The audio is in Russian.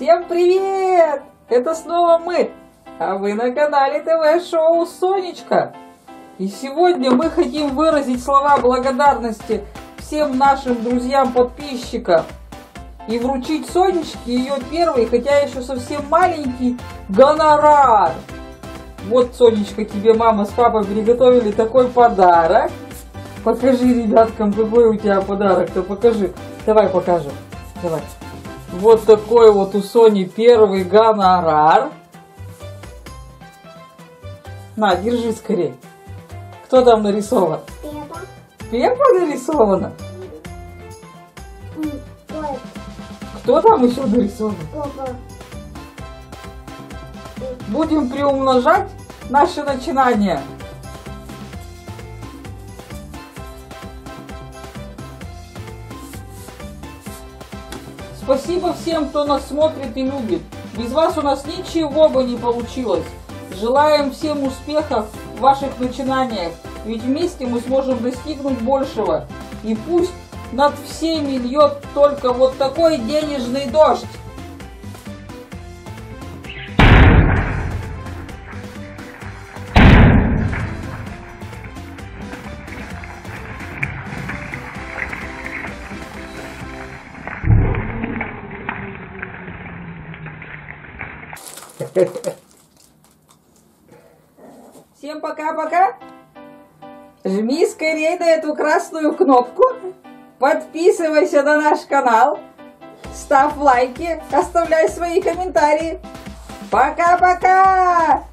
Всем привет! Это снова мы, а вы на канале ТВ-шоу Сонечка. И сегодня мы хотим выразить слова благодарности всем нашим друзьям-подписчикам и вручить Сонечке ее первый, хотя еще совсем маленький, гонорар. Вот, Сонечка, тебе мама с папой приготовили такой подарок. Покажи ребяткам, какой у тебя подарок-то, покажи. Давай покажем. Давай. Вот такой вот у Сони первый гонорар. На, держи скорее. Кто там нарисован? Пепа. Пепа нарисована? Кто там еще нарисован? папа. Будем приумножать наши начинания. Спасибо всем, кто нас смотрит и любит. Без вас у нас ничего бы не получилось. Желаем всем успехов в ваших начинаниях, ведь вместе мы сможем достигнуть большего. И пусть над всеми льет только вот такой денежный дождь. Всем пока-пока. Жми скорее на эту красную кнопку. Подписывайся на наш канал. Ставь лайки, оставляй свои комментарии. Пока-пока!